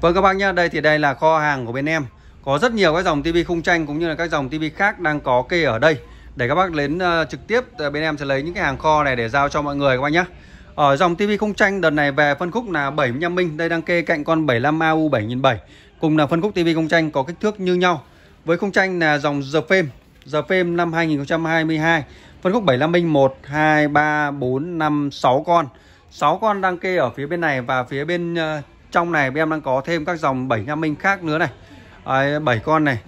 Vâng các bác nhé, đây thì đây là kho hàng của bên em. Có rất nhiều các dòng tivi khung tranh cũng như là các dòng tivi khác đang có kê ở đây. Để các bác đến uh, trực tiếp ờ, bên em sẽ lấy những cái hàng kho này để giao cho mọi người các bác nhé Ở dòng tivi khung tranh đợt này về phân khúc là 75 Minh Đây đang kê cạnh con 75 AU 7007 Cùng là phân khúc tivi khung tranh có kích thước như nhau. Với khung tranh là dòng The Frame The Frame năm 2022 Phân khúc 75 Minh 1, 2, 3, 4, 5, 6 con. 6 con đang kê ở phía bên này và phía bên uh, trong này em đang có thêm các dòng 75 inch khác nữa này. À, 7 con này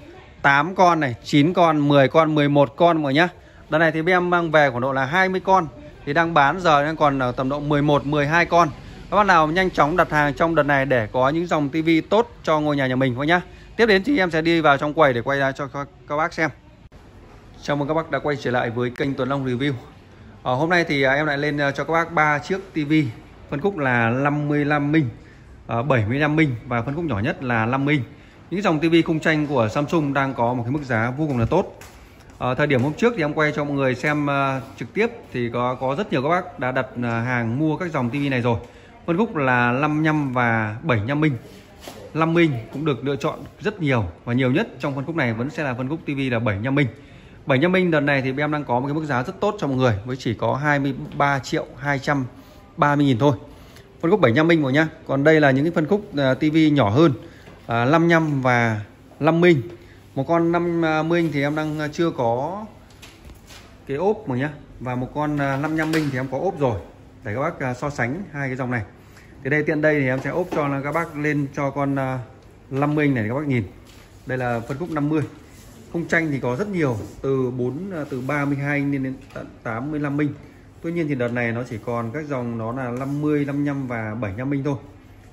8 con này 9 con 10 con 11 con mọi nhá. Đợt này thì em mang về khoảng độ là 20 con. Thì đang bán giờ đang còn ở tầm độ 11 12 con. Các bạn nào nhanh chóng đặt hàng trong đợt này Để có những dòng tivi tốt cho ngôi nhà nhà mình thôi nhá. Tiếp đến thì em sẽ đi vào trong quầy để quay ra cho các bác xem. Chào mừng các bác đã quay trở lại với kênh Tuấn Long Review. Ở Hôm nay thì à, em lại lên ờ, cho các bác ba chiếc tivi Phân khúc là 55 inch Ờ, 75 inch và phân khúc nhỏ nhất là 5 inch. Những dòng tivi khung tranh của Samsung đang có một cái mức giá vô cùng là tốt. À, thời điểm hôm trước thì em quay cho mọi người xem uh, trực tiếp thì có có rất nhiều các bác đã đặt uh, hàng mua các dòng tivi này rồi. Phân khúc là 55 và 75 inch. 5 inch cũng được lựa chọn rất nhiều và nhiều nhất trong phân khúc này vẫn sẽ là phân khúc tivi là 75 inch. 75 inch đợt này thì em đang có một cái mức giá rất tốt cho mọi người với chỉ có 23 triệu 230 nghìn thôi phân khúc 75 inch mọi nhá. Còn đây là những cái phân khúc à, uh, TV nhỏ hơn à, 55 và 50 inch một con 50 à, inch thì em đang à, chưa có cái ốp mọi nhá. Và một con 55 inch thì em có ốp rồi. Để các bác so sánh hai cái dòng này. Thì đây tiện đây thì em sẽ ốp cho các bác lên cho con 50 inch này các bác nhìn. Đây là phân khúc 50 không tranh thì có rất nhiều từ 4 từ 32 inch đến tận 85 inch Tuy nhiên thì đợt này nó chỉ còn các dòng nó là 50, 55 và 75 inch thôi.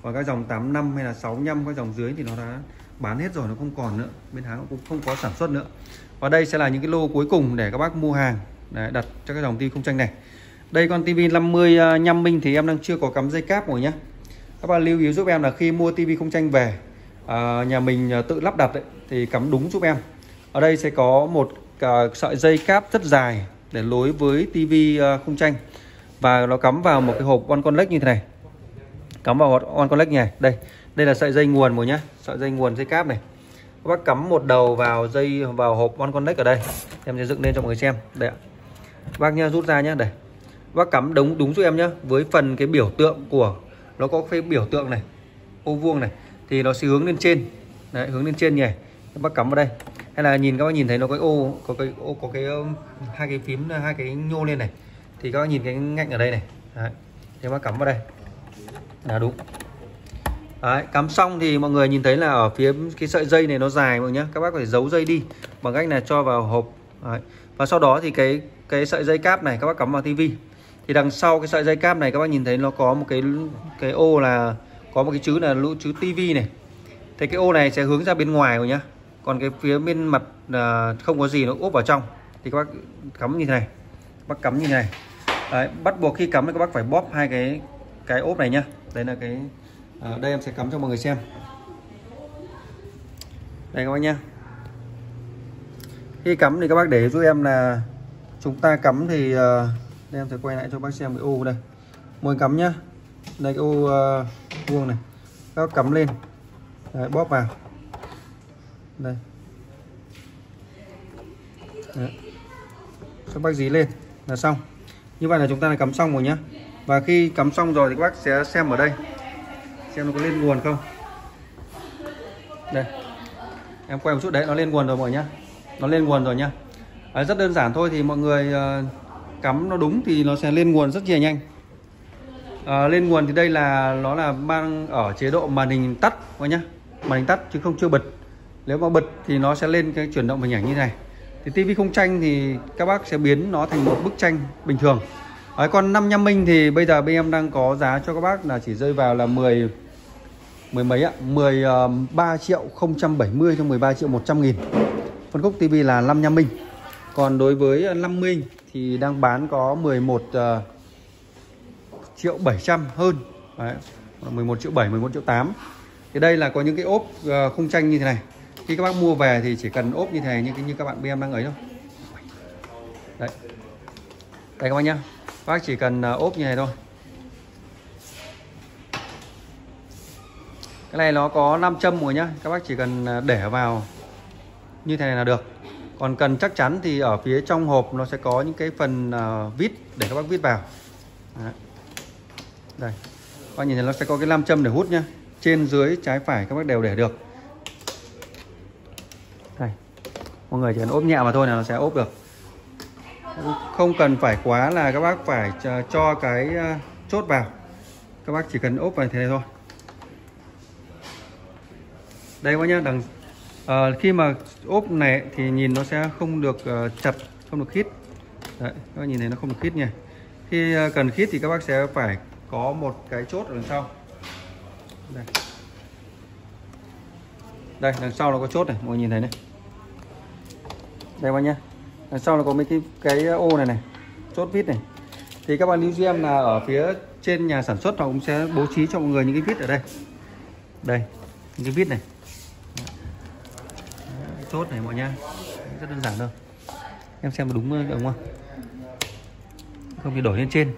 Còn các dòng 85 hay là 65 các dòng dưới thì nó đã bán hết rồi nó không còn nữa. Bên hãng cũng không có sản xuất nữa. Và đây sẽ là những cái lô cuối cùng để các bác mua hàng Đấy, đặt cho các dòng tivi không tranh này. Đây con tivi 55 inch thì em đang chưa có cắm dây cáp rồi nhé Các bạn lưu ý giúp em là khi mua tivi không tranh về à, Nhà mình à, tự lắp đặt ấy, thì cắm đúng giúp em. Ở đây sẽ có một à, sợi dây cáp rất dài để nối với tivi ờ, khung tranh. Và nó cắm vào một cái hộp one connect như thế này. Cắm vào one connect này. Đây đây là sợi dây nguồn rồi nhá. Sợi dây nguồn dây cáp này. Các bác cắm một đầu vào dây, vào hộp one connect ở đây. Em sẽ dựng lên cho mọi người xem. Đây ạ. Bác nha rút ra nhá. Đây. Bác cắm đúng đúng giúp em nhá. Với phần cái biểu tượng của, nó có cái biểu tượng này, ô vuông này. Thì nó sẽ hướng lên trên. Đấy, hướng lên trên nhỉ các bác cắm vào đây hay là nhìn các bác nhìn thấy nó có cái ô có cái ô có cái hai cái phím hai cái nhô lên này. Thì các bác nhìn cái ngạnh ở đây này. Đấy. thế bác cắm vào đây. Là đúng. Đấy, cắm xong thì mọi người nhìn thấy là ở phía cái sợi dây này nó dài mọi nhá. Các bác phải giấu dây đi bằng cách là cho vào hộp. Đấy. và sau đó thì cái cái sợi dây cáp này các bác cắm vào tivi thì đằng sau cái sợi dây cáp này các bác nhìn thấy nó có một cái cái ô là có một cái chữ là lũ chữ tivi này. Thì cái ô này sẽ hướng ra bên ngoài rồi nhá còn cái phía bên mặt à, không có gì nó úp vào trong. Thì các bác cắm như thế này. Các bác cắm như thế này. Đấy, bắt buộc khi cắm thì các bác phải bóp hai cái cái ốp này nhá. Đây là cái à, đây em sẽ cắm cho mọi người xem. Đây các bác nhá. Khi cắm thì các bác để giúp em là chúng ta cắm thì uh, đây em sẽ quay lại cho bác xem cái ô đây. Môi cắm nhá. Đây cái ô uh, vuông này. Các bác cắm lên. Đấy, bóp vào đây. Đấy. các bác dí lên. Là xong. Như vậy là chúng ta đã cắm xong rồi nhé và khi cắm xong rồi thì các bác sẽ xem ở đây. Xem nó có lên nguồn không. Đây. Em quay một chút. Đấy nó lên nguồn rồi mọi nhá. Nó lên nguồn rồi nhá. Đấy, rất đơn giản thôi thì mọi người ờ, cắm nó đúng thì nó sẽ lên nguồn rất là nhanh. À, lên nguồn thì đây là nó là mang ở chế độ màn hình tắt mọi nhá. Màn hình tắt chứ không chưa bật nếu mà bật thì nó sẽ lên cái chuyển động hình ảnh như này. Thì tivi không tranh thì các bác sẽ biến nó thành một bức tranh bình thường. Đấy, còn 55 inch thì bây giờ bên em đang có giá cho các bác là chỉ rơi vào là 10 mười mấy ạ? 13 ờ, triệu 070 cho 13 triệu 100 nghìn. Phân khúc tivi là 55 inch còn đối với 50 inch thì đang bán có 11 uh, ờ, triệu 700 hơn. Đấy, 11 triệu 7 11 triệu 8 thì đây là có những cái ốp uh, không tranh như thế này khi các bác mua về thì chỉ cần ốp như thế này như như các bạn bên em đang ấy thôi. Đấy. Đây các bác nhá. Các bác chỉ cần à, ốp như này thôi. Cái này nó có 5 châm rồi nhá. Các bác chỉ cần à, để vào như thế này là được. Còn cần chắc chắn thì ở phía trong hộp nó sẽ có những cái phần uh, vít để các bác vít vào. Đấy. đây. Các bác nhìn thấy nó sẽ có cái nam châm để hút nhá. Trên dưới trái phải các bác đều để được đây mọi người chỉ cần ốp nhẹ mà thôi là nó sẽ ốp được. Không cần phải quá là các bác phải cho cái ờ, chốt vào. Các bác chỉ cần ốp vào thế này thôi. Đây các bác nhá đằng à, khi mà ốp này thì nhìn nó sẽ không được uh, chặt không được khít. Đấy, các bác nhìn thấy nó không được khít nha khi uh, cần khít thì các bác sẽ phải có một cái chốt ở đằng sau. Đây. Đây đằng sau nó có chốt này mọi người nhìn thấy này đây bạn nhé đằng sau là có mấy cái cái ờ, ô này này, chốt vít này. Thì các bạn lưu ý em là ở phía trên nhà sản xuất họ cũng sẽ bố trí cho mọi người những cái vít ở đây. Đây, những cái vít này. Chốt này mọi nha rất đơn giản thôi. Em xem đúng ờ, đúng không không thì đổi lên trên.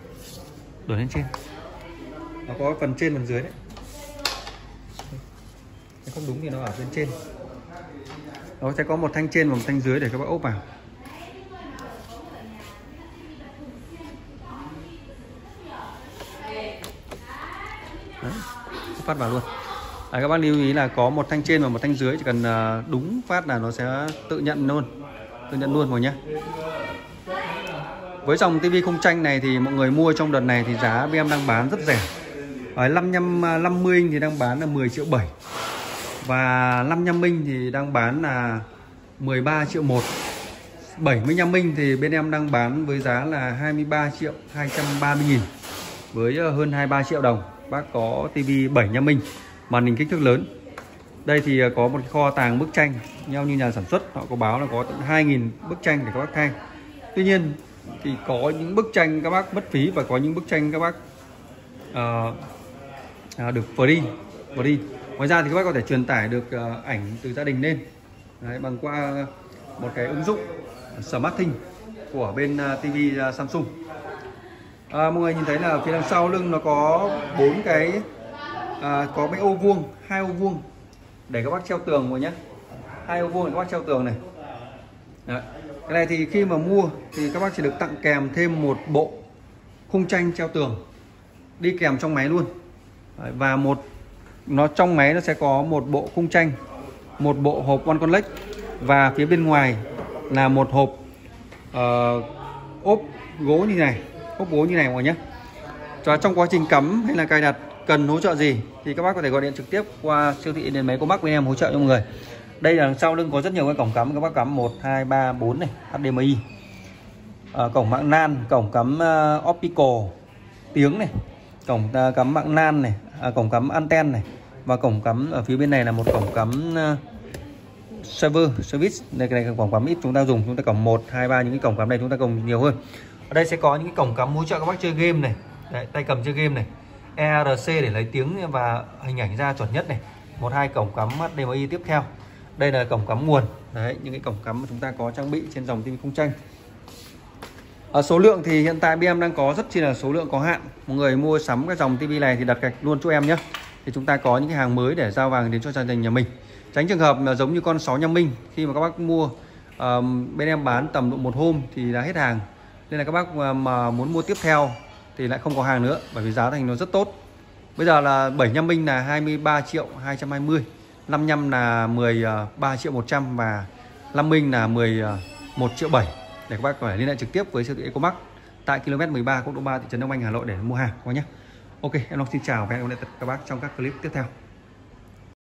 Đổi lên trên. Nó có phần trên, phần dưới đấy. Không đúng thì nó ở bên trên nó sẽ có một thanh trên và một thanh dưới để các bạn ốp vào. Đấy, phát vào luôn. À, các bác lưu ý là có một thanh trên và một thanh dưới chỉ cần à, đúng phát là nó sẽ tự nhận luôn. Tự nhận luôn rồi nhé với dòng tivi không tranh này thì mọi người mua trong đợt này thì giá em đang bán rất rẻ. Ở 55 50 à, thì đang bán là 10 triệu 7 và 55 minh thì đang bán là 13 triệu 1 75 minh thì bên em đang bán với giá là 23 triệu 230 nghìn với ờ, hơn 23 triệu đồng. Bác có tivi 75 minh màn hình kích thước lớn. Đây thì ờ, có một kho tàng bức tranh nhau như nhà sản xuất. Họ có báo là có tận 2.000 bức tranh để các bác thay. Tuy nhiên thì có những bức tranh các bác mất phí và có những bức tranh các bác uh, uh, được free free ngoài ra thì các bác có thể truyền tải được ờ, ảnh từ gia đình lên. Đấy, bằng qua một cái ứng dụng Smarting của bên ờ, TV ờ, Samsung. À, mọi người nhìn thấy là phía đằng sau lưng nó có bốn cái à, có mấy ô vuông hai ô vuông. Để các bác treo tường rồi nhé. Hai ô vuông để các bác treo tường này. Đấy. cái này thì khi mà mua thì các bác chỉ được tặng kèm thêm một bộ khung tranh treo tường. Đi kèm trong máy luôn. Đấy. và một nó trong máy nó sẽ có một bộ khung tranh một bộ hộp one con lách và phía bên ngoài là một hộp uh, ốp gỗ như này ốp gỗ như này mọi người nhé. Và trong quá trình cắm hay là cài đặt cần hỗ trợ gì thì các bác có thể gọi điện trực tiếp qua siêu thị điện máy của bác bên em hỗ trợ cho mọi người. Đây là sau lưng có rất nhiều cái cổng cắm các bác cắm 1 2 3 4 này HDMI à, ờ, cổng mạng LAN cổng cắm uh, optical tiếng này cổng uh, cắm mạng LAN này à, cổng cắm anten này và cổng cắm ở phía bên này là một cổng cắm uh, server service. Đây cái này cổng cắm ít chúng ta dùng chúng ta cổng 1 2 3 những cái cổng cắm này chúng ta dùng nhiều hơn. Ở đây sẽ có những cái cổng cắm hỗ trợ các bác chơi game này. Đấy, tay cầm chơi game này. ERC để lấy tiếng và hình ảnh ra chuẩn nhất này. Một hai cổng cắm HDMI tiếp theo. Đây là cổng cắm nguồn. Đấy những cái cổng cắm mà chúng ta có trang bị trên dòng TV không tranh. Ở số lượng thì hiện tại BM đang có rất chi là số lượng có hạn. Mọi người mua sắm cái dòng TV này thì đặt gạch luôn cho em nhé thì chúng ta có những cái hàng mới để giao vàng đến cho gia đình nhà mình. Tránh trường hợp là giống như con sáu nhâm minh khi mà các bác mua um, bên em bán tầm độ một hôm thì đã hết hàng. Nên là các bác ờ, mà muốn mua tiếp theo thì lại không có hàng nữa bởi vì giá thành nó rất tốt. Bây giờ là 75 minh là 23 triệu 220 55 là 13 ờ, triệu 100 và 5 minh là 11 ờ, triệu 7 để các bác có thể liên hệ trực tiếp với siêu thị Ecomark tại km 13 quốc lộ 3 thị trấn Đông Anh Hà Nội để mua hàng các nhé. Ok, em Long xin chào và hẹn gặp lại các bác trong các clip tiếp theo.